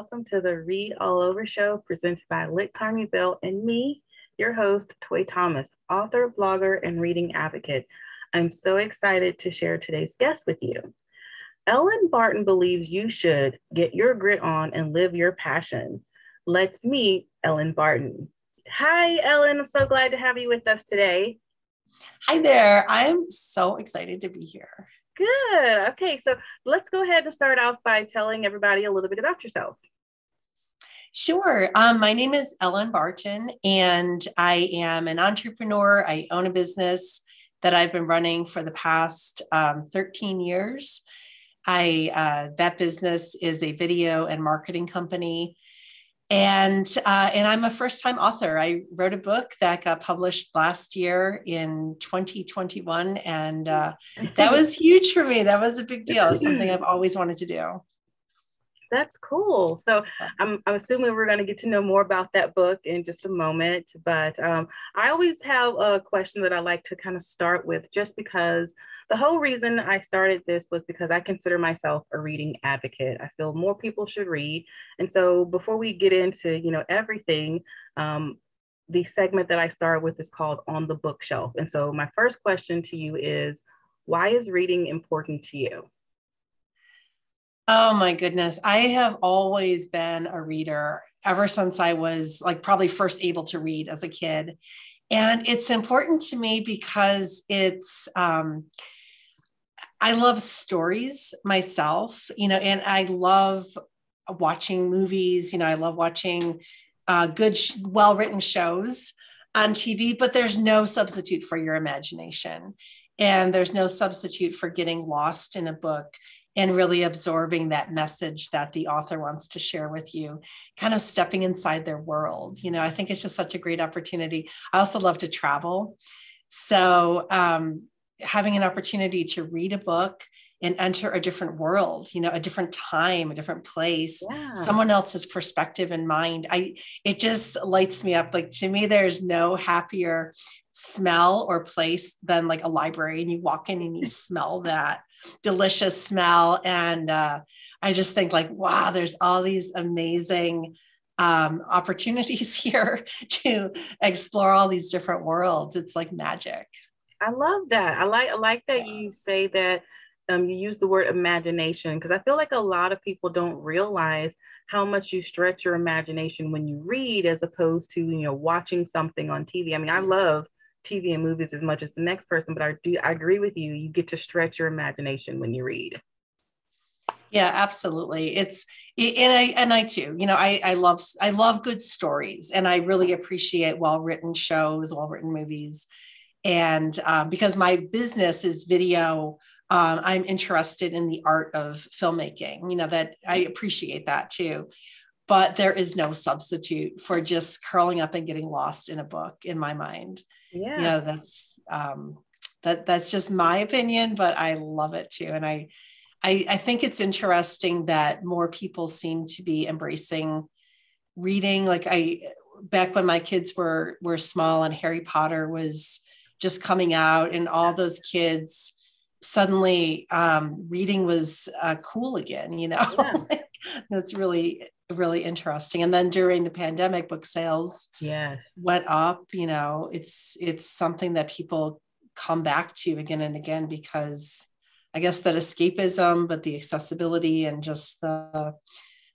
welcome to the Read All Over Show presented by Lit Carnivale and me, your host, Toi Thomas, author, blogger, and reading advocate. I'm so excited to share today's guest with you. Elin Barton believes you should get your grit on and live your passion. Let's meet Elin Barton. Hi, Elin. I'm so glad to have you with us today. Hi there. I'm so excited to be here. Good. Okay, so let's go ahead and start off by telling everybody a little bit about yourself. Sure. Um, my name is Elin Barton, and I am an entrepreneur. I own a business that I've been running for the past um, 13 years. I uh, that business is a video and marketing company and uh, and I'm a first time author. I wrote a book that got published last year in 2021, and uh, that was huge for me. That was a big deal. Something I've always wanted to do. That's cool. So I'm, I'm assuming we're going to get to know more about that book in just a moment. But um, I always have a question that I like to kind of start with, just because the whole reason I started this was because I consider myself a reading advocate. I feel more people should read. And so before we get into, you know, everything, um, the segment that I start with is called On the Bookshelf. And so my first question to you is, why is reading important to you? Oh my goodness. I have always been a reader ever since I was like probably first able to read as a kid. And it's important to me because it's, um, I love stories myself, you know, and I love watching movies. You know, I love watching uh, good, well written shows on TV, but there's no substitute for your imagination. And there's no substitute for getting lost in a book and really absorbing that message that the author wants to share with you, kind of stepping inside their world. You know, I think it's just such a great opportunity. I also love to travel. So, um, having an opportunity to read a book and enter a different world you know a different time a different place yeah. someone else's perspective in mind i it just lights me up like to me there's no happier smell or place than like a library and you walk in and you smell that delicious smell. And uh, I just think like, wow, there's all these amazing um, opportunities here to explore all these different worlds. It's like magic. I love that. I like I like that yeah. you say that um, you use the word imagination because I feel like a lot of people don't realize how much you stretch your imagination when you read as opposed to you know watching something on TV. I mean, I love TV and movies as much as the next person, but I do I agree with you. You get to stretch your imagination when you read. Yeah, absolutely. It's and I and I too. You know, I I love I love good stories, and I really appreciate well written shows, well written movies, and um, because my business is video. Um, I'm interested in the art of filmmaking. You know that I appreciate that too but there is no substitute for just curling up and getting lost in a book in my mind. Yeah. you know that's um that that's just my opinion but i love it too. And i i i think it's interesting that more people seem to be embracing reading. Like i back when my kids were were small and harry potter was just coming out and all those kids suddenly um, reading was uh, cool again you know? Yeah. that's really really interesting. And then during the pandemic book sales yes. went up you know it's it's something that people come back to again and again because i guess that escapism but the accessibility and just the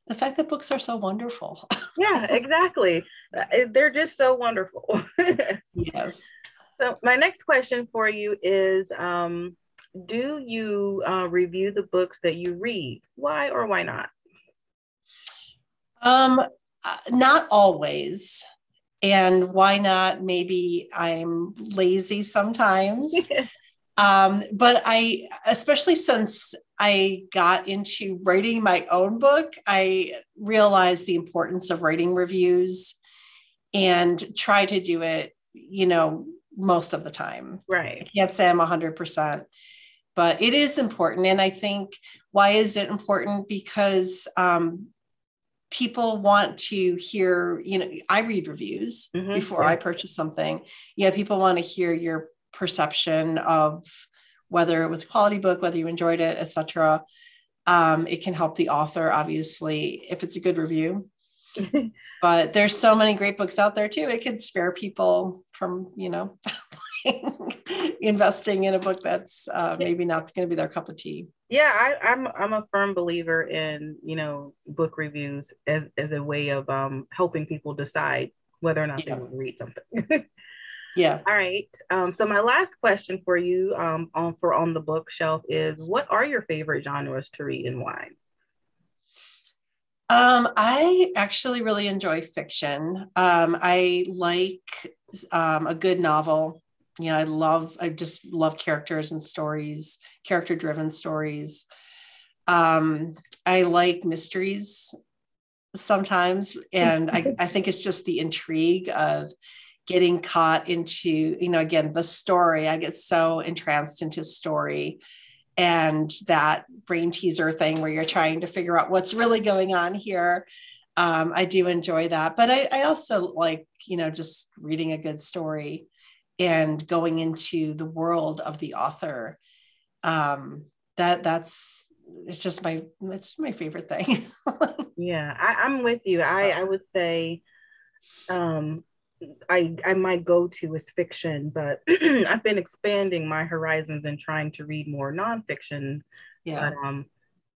the fact that books are so wonderful. Yeah exactly. Uh, they're just so wonderful. Yes. So my next question for you is um, do you uh, review the books that you read? Why or why not um, uh, not always. And why not? Maybe I'm lazy sometimes. um, but I, especially since I got into writing my own book, I realized the importance of writing reviews and try to do it, you know, most of the time. Right. I can't say I'm 100%, but it is important. And I think why is it important? Because um, people want to hear, you know, I read reviews mm-hmm, before yeah. I purchase something. Yeah, people want to hear your perception of whether it was a quality book, whether you enjoyed it, etc. Um, it can help the author, obviously, if it's a good review. but there's so many great books out there too. It can spare people from, you know, investing in a book that's uh, maybe not going to be their cup of tea. Yeah, I, am I'm, I'm a firm believer in you know book reviews as as a way of um, helping people decide whether or not yeah. they want to read something. yeah. All right. Um, so my last question for you um, on for on the bookshelf is, what are your favorite genres to read and why? Um, I actually really enjoy fiction. Um, I like um, a good novel. You know, I love, I just love characters and stories, character driven stories. Um, I like mysteries sometimes. And I, I think it's just the intrigue of getting caught into, you know, again, the story. I get so entranced into story and that brain teaser thing where you're trying to figure out what's really going on here. Um, I do enjoy that, but I, I, also like, you know, just reading a good story and going into the world of the author. Um, that that's it's just my it's my favorite thing. yeah, I, I'm with you. I I would say um I I my go-to is fiction, but I've been expanding my horizons and trying to read more nonfiction. Yeah. But, um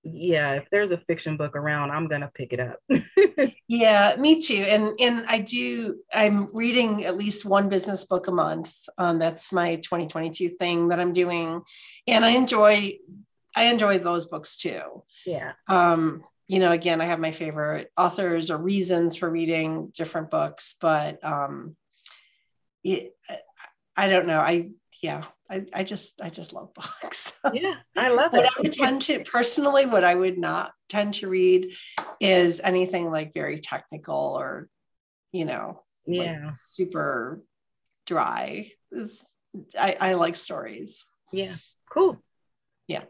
yeah, if there's a fiction book around, I'm gonna pick it up. yeah, me too. And and I do. I'm reading at least one business book a month. Um, that's my 2022 thing that I'm doing, and I enjoy. I enjoy those books too. Yeah. Um, you know, again, I have my favorite authors or reasons for reading different books, but um, it, I don't know. I yeah, I, I just I just love books. yeah, I love it. What I would tend to personally, what I would not tend to read is anything like very technical or, you know, yeah, like super dry. It's, I, I like stories. Yeah, cool. Yeah.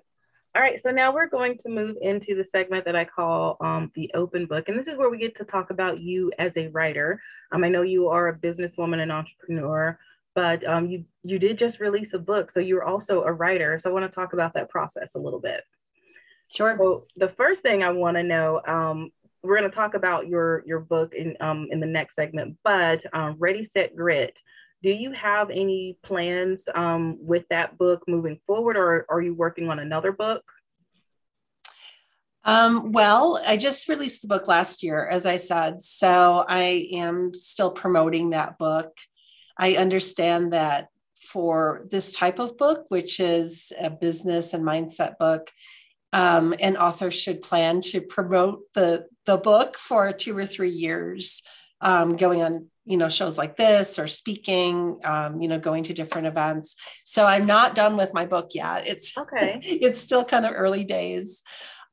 All right, so now we're going to move into the segment that I call um, the open book. And this is where we get to talk about you as a writer. Um, I know you are a businesswoman and entrepreneur, but um, you, you did just release a book. So you're also a writer. So I want to talk about that process a little bit. Sure. So the first thing I want to know, um, we're going to talk about your, your book in, um, in the next segment, but um, Ready, Set, Grit do you have any plans um, with that book moving forward, or are you working on another book? Um, well, I just released the book last year, as I said. So I am still promoting that book. I understand that for this type of book, which is a business and mindset book, um, an author should plan to promote the, the book for two or three years, um, going on you know shows like this or speaking um, you know going to different events. So i'm not done with my book yet. It's okay. it's still kind of early days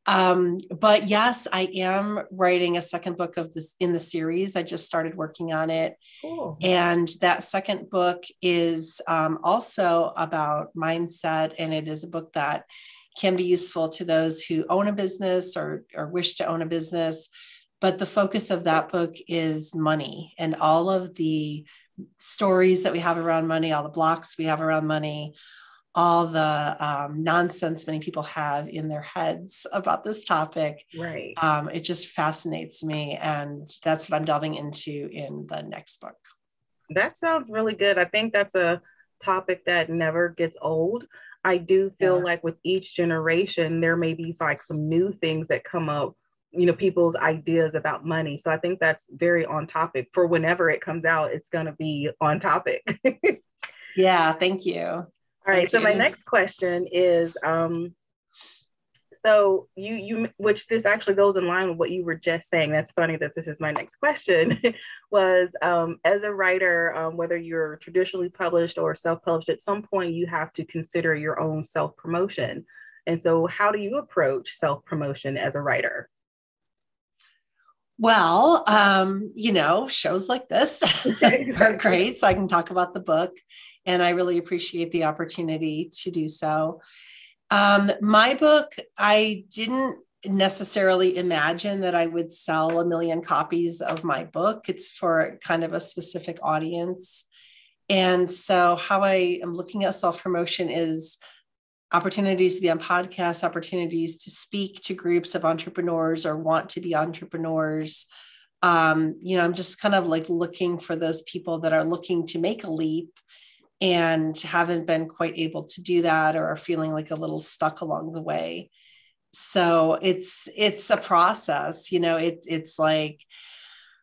um, but yes i am writing a second book of this in the series. I just started working on it. Cool. and that second book is um, also about mindset and it is a book that can be useful to those who own a business or, or wish to own a business. But the focus of that book is money and all of the stories that we have around money, all the blocks we have around money, all the um, nonsense many people have in their heads about this topic. Right. Um, it just fascinates me. And that's what I'm delving into in the next book. That sounds really good. I think that's a topic that never gets old. I do feel yeah. like with each generation, there may be like some new things that come up you know people's ideas about money so i think that's very on topic for whenever it comes out it's going to be on topic yeah thank you all right so my next question is um so you you which this actually goes in line with what you were just saying. That's funny that this is my next question. Was um, as a writer um, whether you're traditionally published or self-published at some point you have to consider your own self-promotion. And so how do you approach self-promotion as a writer? Well, um, you know, shows like this are great. So I can talk about the book, and I really appreciate the opportunity to do so. Um, my book, I didn't necessarily imagine that I would sell a million copies of my book. It's for kind of a specific audience. And so, how I am looking at self promotion is opportunities to be on podcasts, opportunities to speak to groups of entrepreneurs or want to be entrepreneurs. Um, you know, I'm just kind of like looking for those people that are looking to make a leap and haven't been quite able to do that or are feeling like a little stuck along the way. So it's it's a process, you know, it, it's like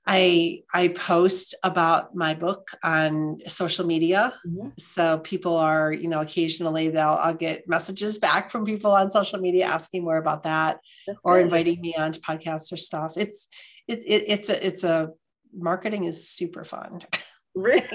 I I post about my book on social media. Mm-hmm. So people are, you know, occasionally they'll I'll get messages back from people on social media asking more about that That's or good. inviting me on to podcasts or stuff. It's it, it it's a it's a marketing is super fun. Really?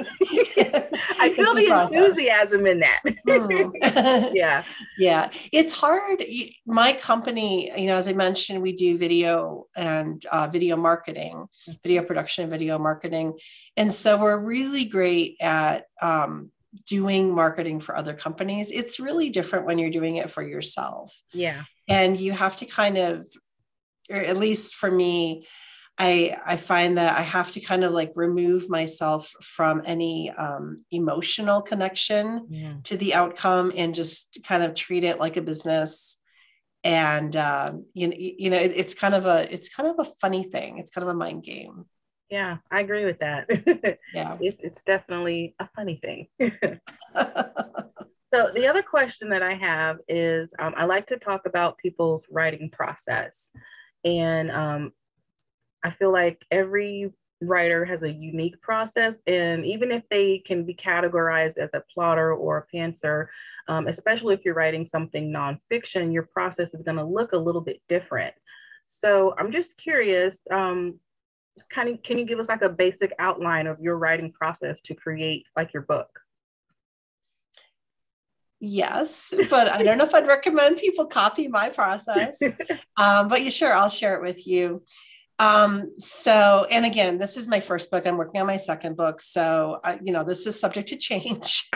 I feel the enthusiasm in that. mm. yeah. Yeah. It's hard. My company, you know, as I mentioned, we do video and uh, video marketing, video production and video marketing. And so we're really great at um, doing marketing for other companies. It's really different when you're doing it for yourself. Yeah. And you have to kind of, or at least for me, I I find that I have to kind of like remove myself from any um, emotional connection yeah. to the outcome and just kind of treat it like a business. And uh, you know, you know, it, it's kind of a it's kind of a funny thing. It's kind of a mind game. Yeah, I agree with that. yeah, it, it's definitely a funny thing. so the other question that I have is, um, I like to talk about people's writing process, and um, I feel like every writer has a unique process. And even if they can be categorized as a plotter or a pantser, um, especially if you're writing something nonfiction, your process is going to look a little bit different. So I'm just curious, um, kind of, can you give us like a basic outline of your writing process to create like your book? Yes, but I don't know if I'd recommend people copy my process. Um, but you sure, I'll share it with you. Um, so, and again, this is my first book. I'm working on my second book. So, I, you know, this is subject to change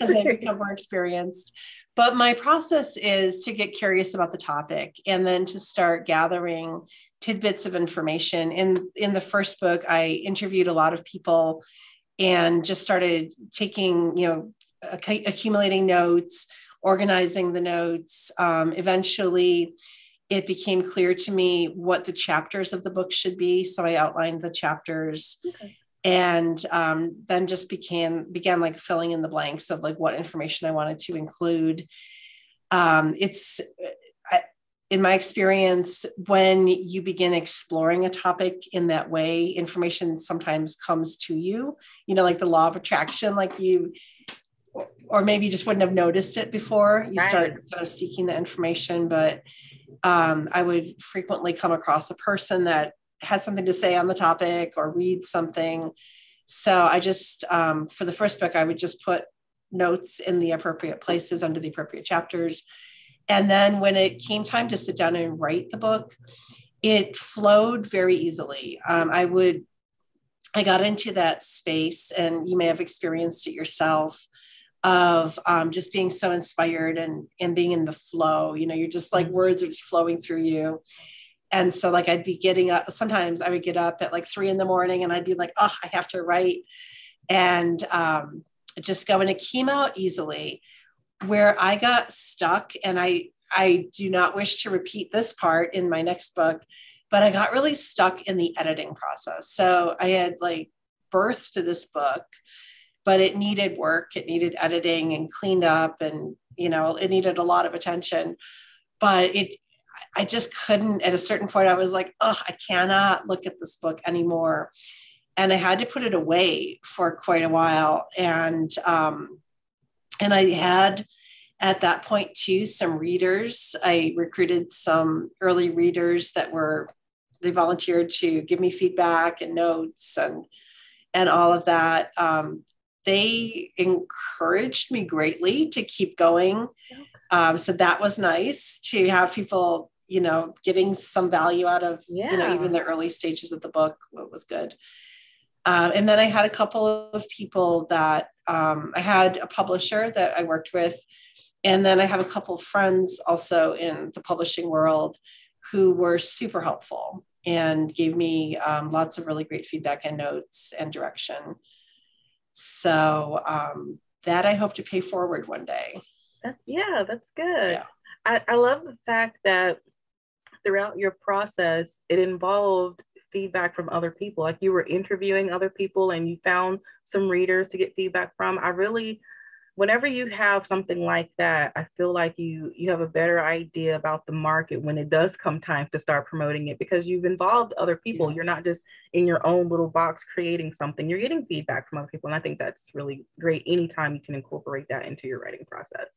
as I become more experienced. But my process is to get curious about the topic and then to start gathering tidbits of information. In, in the first book, I interviewed a lot of people and just started taking, you know, accumulating notes, organizing the notes. Um, eventually, it became clear to me what the chapters of the book should be. So I outlined the chapters. Okay. And um, then just began began like filling in the blanks of like what information I wanted to include. Um, it's I, in my experience, when you begin exploring a topic in that way, information sometimes comes to you. You know, like the law of attraction, like you or maybe you just wouldn't have noticed it before you right. start kind of seeking the information but um, I would frequently come across a person that had something to say on the topic or read something. So I just, um, for the first book, I would just put notes in the appropriate places under the appropriate chapters. And then when it came time to sit down and write the book, it flowed very easily. Um, I would, I got into that space, and you may have experienced it yourself of um, just being so inspired and and being in the flow you know you're just like words are just flowing through you. And so like i'd be getting up sometimes i would get up at like three in the morning and i'd be like oh i have to write. And um, just go and it came out easily. Where i got stuck and i i do not wish to repeat this part in my next book but i got really stuck in the editing process. So i had like birthed this book but it needed work it needed editing and cleaned up and you know it needed a lot of attention. But it i just couldn't at a certain point i was like oh i cannot look at this book anymore. And i had to put it away for quite a while. And um and i had at that point too some readers. I recruited some early readers that were they volunteered to give me feedback and notes and and all of that. Um, they encouraged me greatly to keep going. Um, so that was nice to have people, you know, getting some value out of, yeah. you know, even the early stages of the book What was good. Um, and then I had a couple of people that um, I had a publisher that I worked with. And then I have a couple of friends also in the publishing world who were super helpful and gave me um, lots of really great feedback and notes and direction. So um, that I hope to pay forward one day. Yeah, that's good. Yeah. I, I love the fact that throughout your process, it involved feedback from other people. Like you were interviewing other people and you found some readers to get feedback from. I really whenever you have something like that, I feel like you you have a better idea about the market when it does come time to start promoting it because you've involved other people. Yeah. You're not just in your own little box creating something. You're getting feedback from other people. And I think that's really great anytime you can incorporate that into your writing process.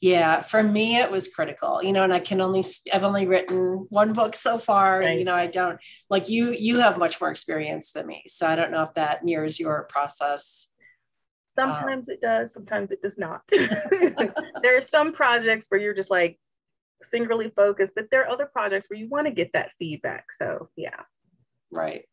Yeah, for me it was critical, you know, and I can only I've only written one book so far, right. and you know, I don't like you you have much more experience than me. So I don't know if that mirrors your process Sometimes um, it does, sometimes it does not. there are some projects where you're just like singularly focused, but there are other projects where you want to get that feedback. So, yeah. Right.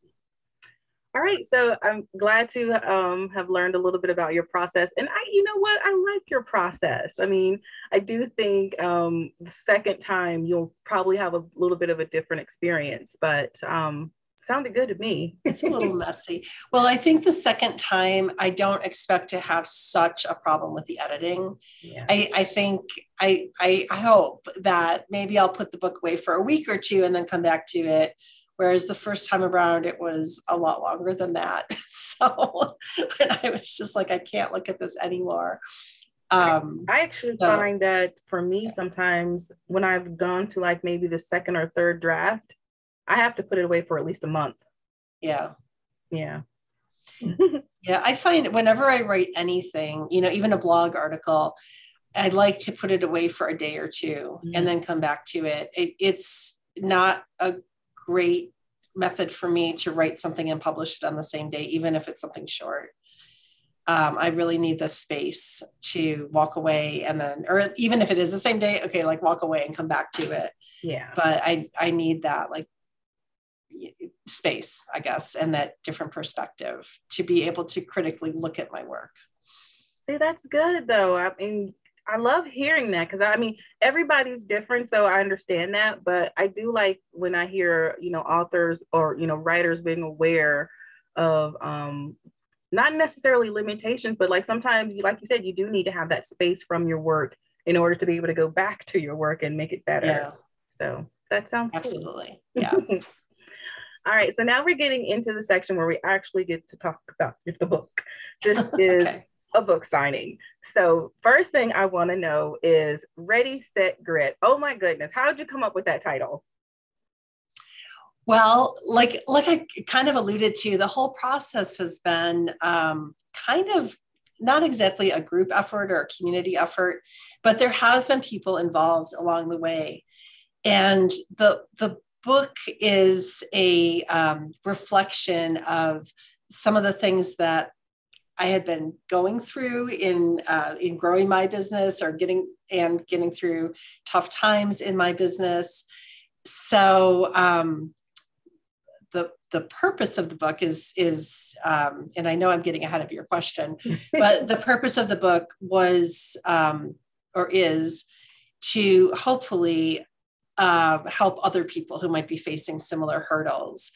All right. So, I'm glad to um, have learned a little bit about your process. And I, you know what? I like your process. I mean, I do think um, the second time you'll probably have a little bit of a different experience, but um, sounded good to me. it's a little messy. Well, I think the second time I don't expect to have such a problem with the editing. Yeah. I, I think I, I I hope that maybe I'll put the book away for a week or two and then come back to it. Whereas the first time around, it was a lot longer than that. So I was just like, I can't look at this anymore. Um, I actually so, find that for me, sometimes when I've gone to like maybe the second or third draft, I have to put it away for at least a month. Yeah. Yeah. yeah. I find whenever I write anything, you know, even a blog article, I'd like to put it away for a day or 2 mm-hmm. and then come back to it. it. It's not a great method for me to write something and publish it on the same day, even if it's something short. Um, I really need the space to walk away and then, or even if it is the same day, okay, like walk away and come back to it. Yeah. But I I need that like space, I guess, and that different perspective to be able to critically look at my work. See, that's good though. I mean, I love hearing that because I mean, everybody's different, so I understand that. But I do like when I hear, you know, authors or, you know, writers being aware of um, not necessarily limitations, but like sometimes, like you said, you do need to have that space from your work in order to be able to go back to your work and make it better. Yeah. So that sounds absolutely. Cool. Yeah. All right, so now we're getting into the section where we actually get to talk about the book. This is okay. a book signing. So, first thing I want to know is Ready, Set, Grit. Oh my goodness, how did you come up with that title? Well, like like I kind of alluded to, the whole process has been um, kind of not exactly a group effort or a community effort, but there have been people involved along the way. And the the book is a um, reflection of some of the things that I had been going through in uh, in growing my business or getting and getting through tough times in my business. So um, the the purpose of the book is is um, and I know I'm getting ahead of your question, but the purpose of the book was um, or is to hopefully uh, help other people who might be facing similar hurdles.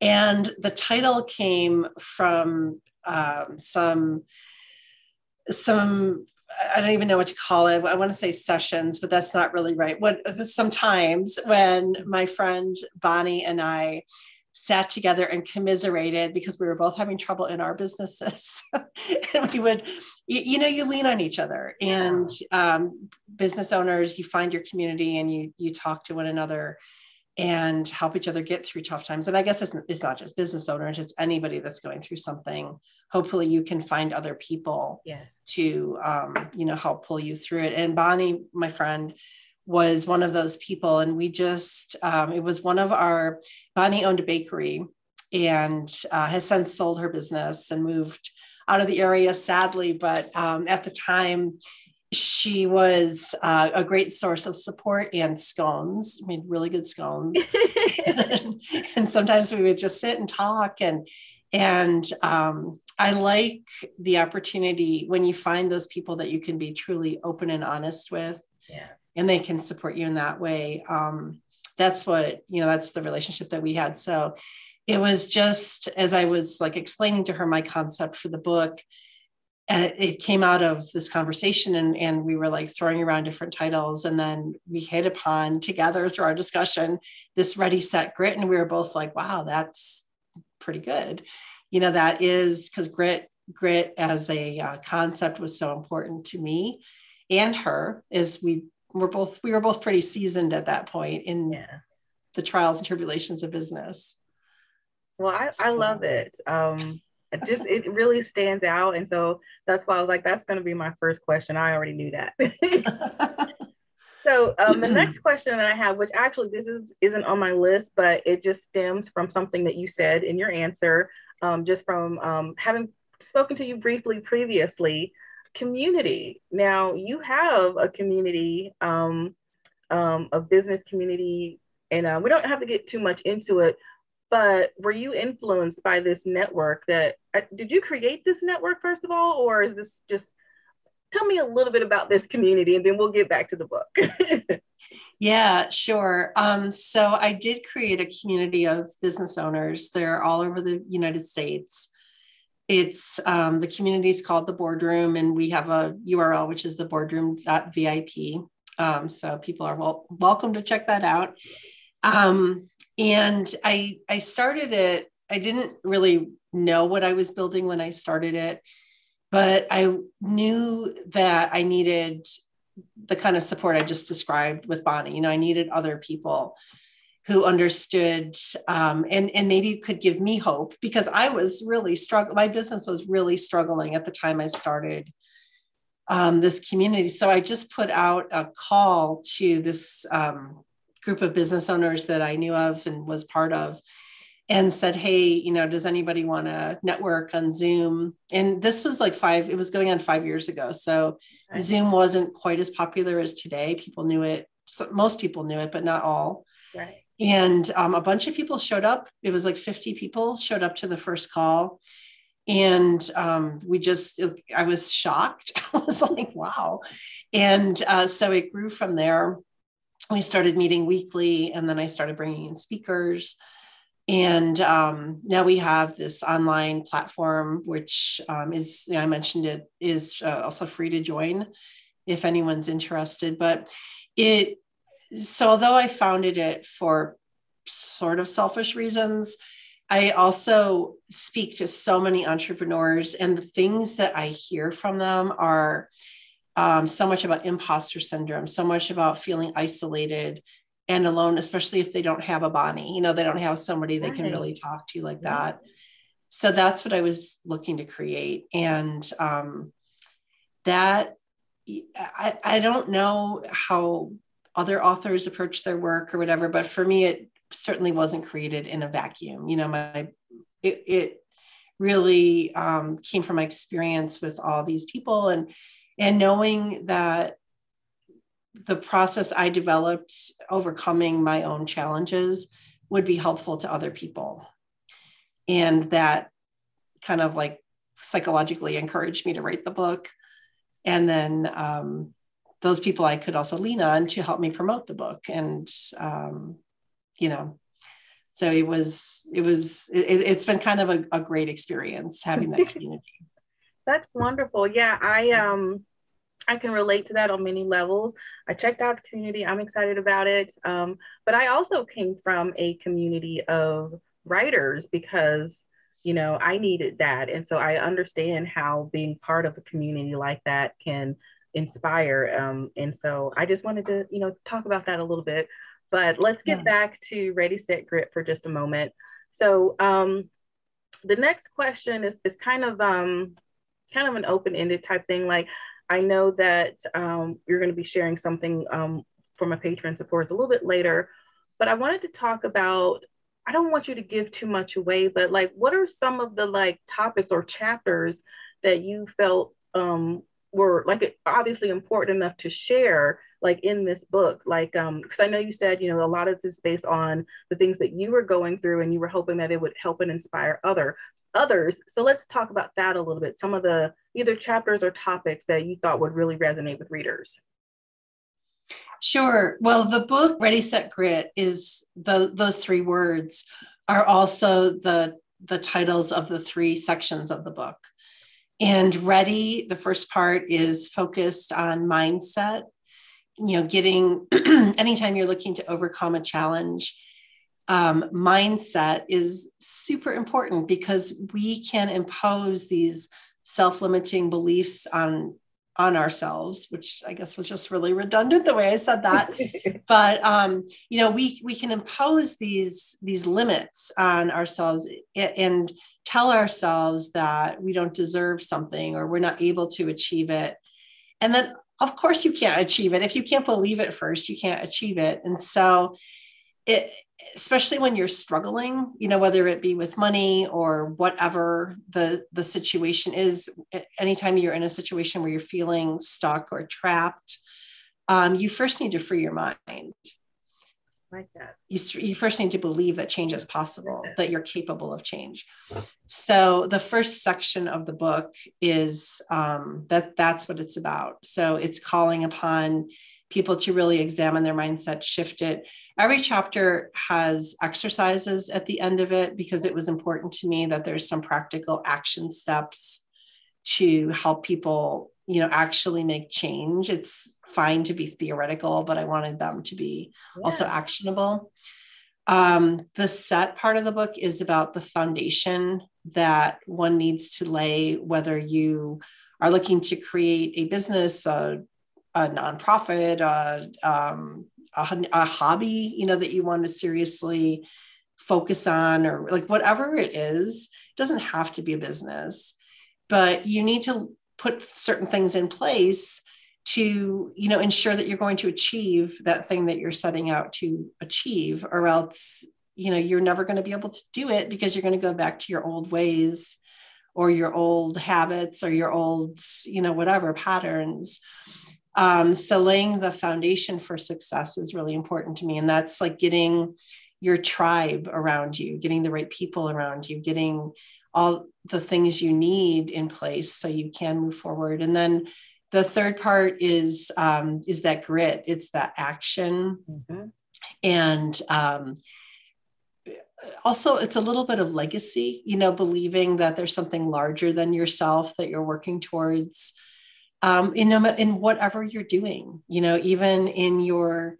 And the title came from um, some some I don't even know what to call it. I want to say sessions, but that's not really right. What sometimes when my friend Bonnie and I sat together and commiserated because we were both having trouble in our businesses. and we would, you, you, know, you lean on each other and um, business owners, you find your community and you, you talk to one another and help each other get through tough times. And I guess it's, it's not just business owners, it's anybody that's going through something. Hopefully you can find other people yes. to, um, you know, help pull you through it. And Bonnie, my friend, was one of those people. And we just, um, it was one of our, Bonnie owned a bakery and uh, has since sold her business and moved out of the area, sadly. But um, at the time, she was uh, a great source of support and scones, made really good scones. and, and, sometimes we would just sit and talk and, and um, I like the opportunity when you find those people that you can be truly open and honest with. Yeah and they can support you in that way. Um, that's what you know that's the relationship that we had. So it was just as i was like explaining to her my concept for the book it came out of this conversation and, and we were like throwing around different titles. And then we hit upon together through our discussion this ready set grit. And we were both like wow that's pretty good. You know that is because grit grit as a uh, concept was so important to me and her is we were both we were both pretty seasoned at that point in yeah. the trials and tribulations of business well i, so. I love it um it just it really stands out and so that's why i was like that's going to be my first question i already knew that so um, the next question that i have which actually this is isn't on my list but it just stems from something that you said in your answer um, just from um, having spoken to you briefly previously community. Now you have a community um, um, a business community and uh, we don't have to get too much into it but were you influenced by this network that uh, did you create this network first of all or is this just tell me a little bit about this community and then we'll get back to the book. Yeah sure. Um, so i did create a community of business owners. They're all over the united states it's um, the community is called the boardroom and we have a url which is the boardroom.vip um, so people are wel- welcome to check that out um, and I I started it. I didn't really know what I was building when I started it, but I knew that I needed the kind of support I just described with Bonnie. You know, I needed other people who understood um, and and maybe could give me hope because I was really struggling. My business was really struggling at the time I started um, this community. So I just put out a call to this um, group of business owners that I knew of and was part of and said, Hey, you know, does anybody want to network on Zoom? And this was like five, it was going on five years ago. So right. Zoom wasn't quite as popular as today. People knew it. So most people knew it, but not all. Right. And um, a bunch of people showed up. It was like 50 people showed up to the first call. And um, we just, I was shocked. I was like, wow. And uh, so it grew from there we started meeting weekly and then i started bringing in speakers and um, now we have this online platform which um, is you know, i mentioned it is uh, also free to join if anyone's interested but it so although i founded it for sort of selfish reasons i also speak to so many entrepreneurs and the things that i hear from them are um, so much about imposter syndrome, so much about feeling isolated and alone, especially if they don't have a Bonnie. You know, they don't have somebody they can really talk to like that. So that's what I was looking to create. And um, that, I, I don't know how other authors approach their work or whatever, but for me, it certainly wasn't created in a vacuum. You know, my, it, it really um, came from my experience with all these people and and knowing that the process I developed overcoming my own challenges would be helpful to other people. And that kind of like psychologically encouraged me to write the book. And then um, those people I could also lean on to help me promote the book. And, um, you know, so it was, it was, it, has been kind of a, a great experience having that community. That's wonderful. Yeah, I um I can relate to that on many levels. I checked out the community. I'm excited about it. Um, but I also came from a community of writers because, you know, I needed that. And so I understand how being part of a community like that can inspire. Um, and so I just wanted to, you know, talk about that a little bit. But let's get yeah. back to Ready, Set, Grit for just a moment. So um, the next question is, is kind of um, kind of an open-ended type thing. Like I know that um, you're going to be sharing something um, for my Patreon supporters a little bit later, but I wanted to talk about. I don't want you to give too much away, but like, what are some of the like topics or chapters that you felt um, were like obviously important enough to share like in this book like um because i know you said you know a lot of this is based on the things that you were going through and you were hoping that it would help and inspire other others. So let's talk about that a little bit some of the either chapters or topics that you thought would really resonate with readers. Sure. Well the book ready set grit is the those three words are also the the titles of the three sections of the book and ready the first part is focused on mindset you know getting anytime you're looking to overcome a challenge um, mindset is super important because we can impose these self-limiting beliefs on on ourselves which i guess was just really redundant the way i said that. But um, you know we we can impose these these limits on ourselves and tell ourselves that we don't deserve something or we're not able to achieve it. And then of course you can't achieve it. If you can't believe it first you can't achieve it. And so it especially when you're struggling you know whether it be with money or whatever the the situation is anytime you're in a situation where you're feeling stuck or trapped um, you first need to free your mind. Like that. You, you first need to believe that change is possible that you're capable of change. So the first section of the book is um, that that's what it's about. So it's calling upon people to really examine their mindset, shift it. Every chapter has exercises at the end of it because it was important to me that there's some practical action steps to help people, you know, actually make change. It's fine to be theoretical, but I wanted them to be yeah. also actionable. Um, the set part of the book is about the foundation that one needs to lay, whether you are looking to create a business, a a nonprofit, a, um, a, a hobby, you know, that you want to seriously focus on, or like whatever it is, it doesn't have to be a business, but you need to put certain things in place to you know ensure that you're going to achieve that thing that you're setting out to achieve or else you know you're never going to be able to do it because you're going to go back to your old ways or your old habits or your old you know whatever patterns um, so laying the foundation for success is really important to me. And that's like getting your tribe around you, getting the right people around you, getting all the things you need in place so you can move forward. And then the third part is um, is that grit. It's that action, mm-hmm. and um, also it's a little bit of legacy. You know, believing that there's something larger than yourself that you're working towards um, in, in whatever you're doing, you know, even in your,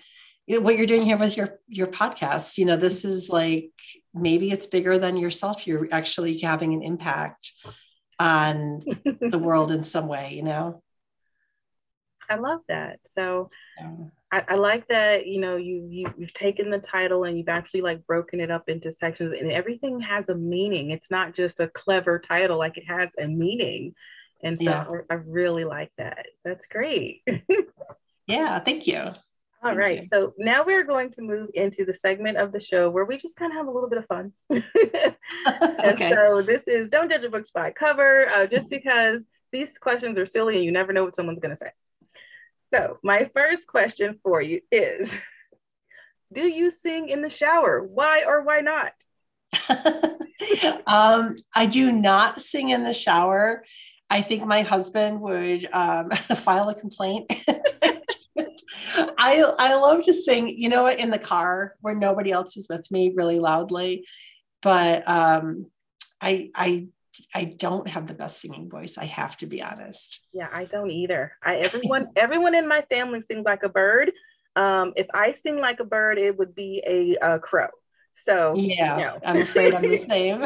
what you're doing here with your, your podcast, you know, this is like, maybe it's bigger than yourself. You're actually having an impact on the world in some way, you know? I love that. So. I, I, like that, you know, you, you you've taken the title and you've actually like broken it up into sections and everything has a meaning. It's not just a clever title, like it has a meaning. And so yeah. I really like that. That's great. yeah, thank you. All thank right. You. So now we're going to move into the segment of the show where we just kind of have a little bit of fun. okay. So this is Don't Judge a Book by Cover, uh, just because these questions are silly and you never know what someone's going to say. So my first question for you is Do you sing in the shower? Why or why not? um, I do not sing in the shower. I think my husband would um, file a complaint. I I love to sing, you know, in the car where nobody else is with me, really loudly. But um, I I I don't have the best singing voice. I have to be honest. Yeah, I don't either. I everyone everyone in my family sings like a bird. Um, if I sing like a bird, it would be a, a crow. So yeah, you know. I'm afraid I'm the same.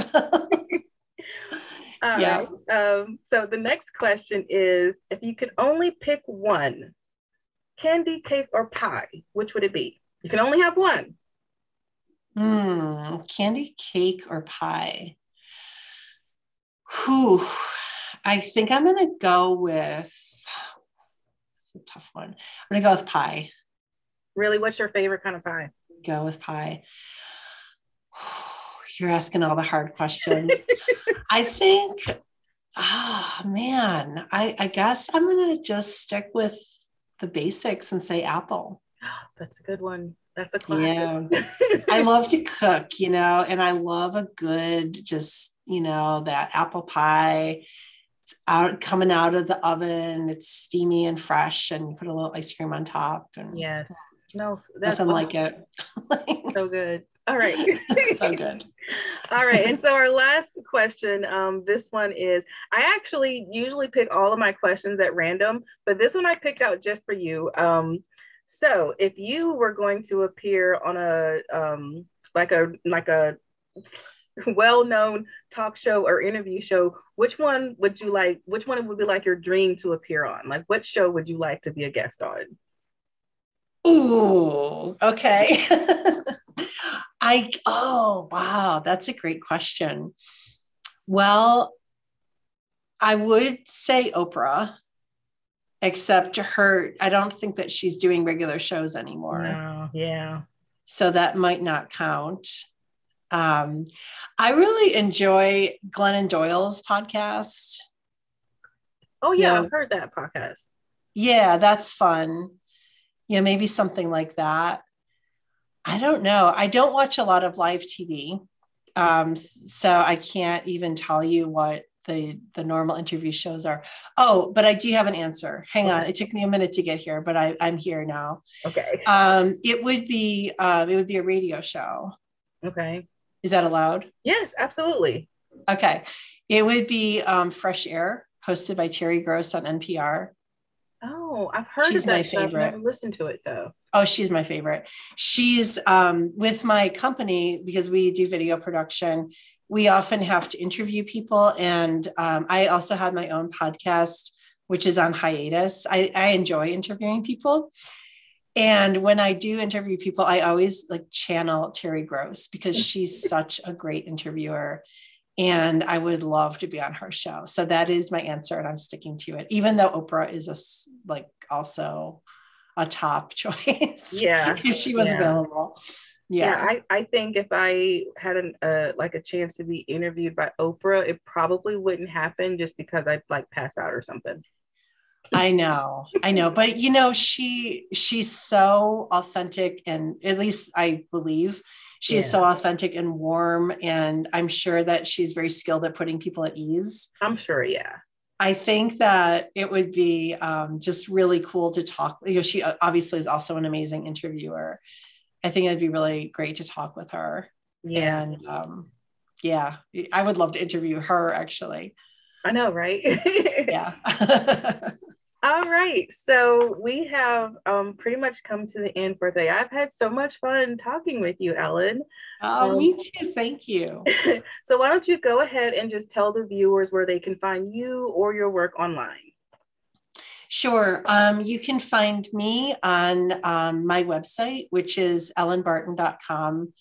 All yeah. Right. Um, so the next question is if you could only pick one, candy, cake, or pie, which would it be? You can only have one. Hmm, candy, cake, or pie? Whew. I think I'm going to go with, it's a tough one. I'm going to go with pie. Really? What's your favorite kind of pie? Go with pie. You're asking all the hard questions. I think, ah, oh, man, I, I guess I'm going to just stick with the basics and say apple. That's a good one. That's a classic. Yeah. I love to cook, you know, and I love a good, just, you know, that apple pie. It's out coming out of the oven. It's steamy and fresh, and you put a little ice cream on top. And yes, no, nothing fun. like it. so good. All right. so good. All right. And so our last question, um, this one is I actually usually pick all of my questions at random, but this one I picked out just for you. Um, so if you were going to appear on a um, like a like a well-known talk show or interview show, which one would you like? Which one would be like your dream to appear on? Like, what show would you like to be a guest on? Ooh, okay. I oh wow, that's a great question. Well, I would say Oprah, except her, I don't think that she's doing regular shows anymore. No, yeah. So that might not count. Um, I really enjoy Glennon Doyle's podcast. Oh yeah, I've heard that podcast. Yeah, that's fun. Yeah, maybe something like that. I don't know. I don't watch a lot of live TV. Um, so I can't even tell you what the the normal interview shows are. Oh, but I do have an answer. Hang on. It took me a minute to get here, but I, I'm here now. Okay. Um, it would be um, it would be a radio show. Okay. Is that allowed? Yes, absolutely. Okay. It would be um, Fresh Air, hosted by Terry Gross on NPR. Oh, I've heard she's of that my favorite. I've never listened to it though. Oh, she's my favorite. She's um, with my company because we do video production. We often have to interview people, and um, I also have my own podcast, which is on hiatus. I, I enjoy interviewing people, and when I do interview people, I always like channel Terry Gross because she's such a great interviewer. And I would love to be on her show. So that is my answer, and I'm sticking to it, even though Oprah is a like also a top choice. Yeah. if she was yeah. available. Yeah. yeah. I, I think if I had an uh, like a chance to be interviewed by Oprah, it probably wouldn't happen just because I'd like pass out or something. I know, I know, but you know, she she's so authentic, and at least I believe she yeah. is so authentic and warm, and I'm sure that she's very skilled at putting people at ease. I'm sure, yeah. I think that it would be um, just really cool to talk. You know, she uh, obviously is also an amazing interviewer. I think it'd be really great to talk with her. Yeah. And um, yeah, I would love to interview her actually. I know, right? yeah. All right. So we have um, pretty much come to the end for today. I've had so much fun talking with you, Elin. Oh, um, me too. Thank you. so why don't you go ahead and just tell the viewers where they can find you or your work online? Sure. Um, you can find me on um, my website, which is elinbarton.com.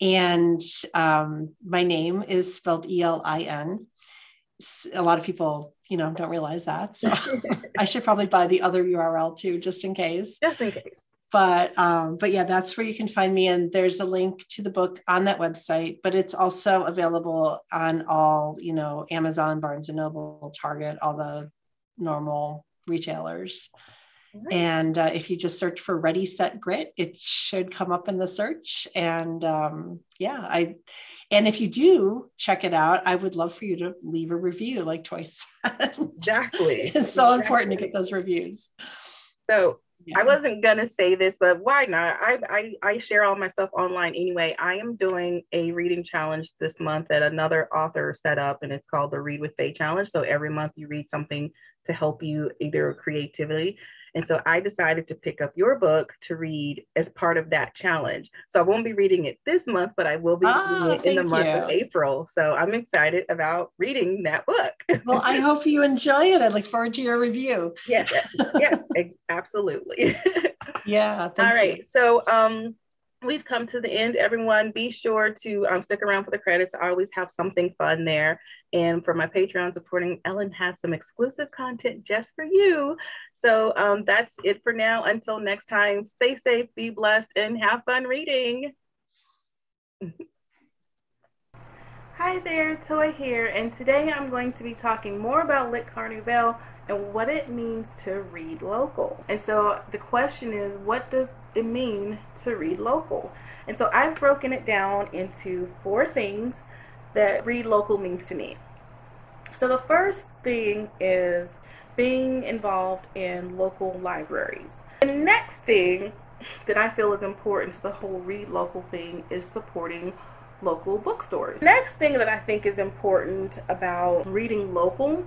And um, my name is spelled E L I N. A lot of people you know, don't realize that. So I should probably buy the other URL too, just in case. Just in case. But um, but yeah, that's where you can find me. And there's a link to the book on that website, but it's also available on all, you know, Amazon, Barnes and Noble, Target, all the normal retailers. And uh, if you just search for Ready Set Grit, it should come up in the search. And um, yeah, I and if you do check it out, I would love for you to leave a review, like twice. exactly. it's so exactly. important to get those reviews. So yeah. I wasn't gonna say this, but why not? I, I I share all my stuff online anyway. I am doing a reading challenge this month that another author set up, and it's called the Read with Faye Challenge. So every month you read something to help you either creativity and so I decided to pick up your book to read as part of that challenge. So I won't be reading it this month, but I will be oh, reading it in the month you. of April. So I'm excited about reading that book. well, I hope you enjoy it. I look forward to your review. Yes, yes, absolutely. yeah. All right. You. So um we've come to the end everyone. Be sure to um, stick around for the credits. I always have something fun there. And for my patreon supporting Elin has some exclusive content just for you. So um, that's it for now. Until next time stay safe be blessed and have fun reading. Hi there, Toi here, and today I'm going to be talking more about Lit Carnivale and what it means to read local. And so the question is, what does it mean to read local? And so I've broken it down into four things that read local means to me. So the first thing is being involved in local libraries. The next thing that I feel is important to the whole read local thing is supporting local bookstores. Next thing that I think is important about reading local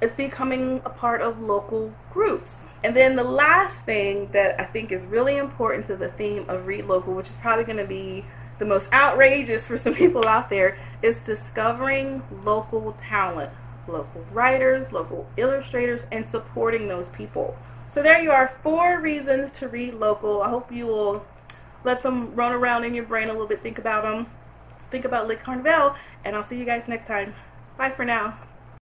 is becoming a part of local groups. And then the last thing that I think is really important to the theme of read local, which is probably going to be the most outrageous for some people out there, is discovering local talent, local writers, local illustrators, and supporting those people. So there you are, four reasons to read local. I hope you will let them run around in your brain a little bit, think about them, think about Lit Carnivale, and I'll see you guys next time. Bye for now.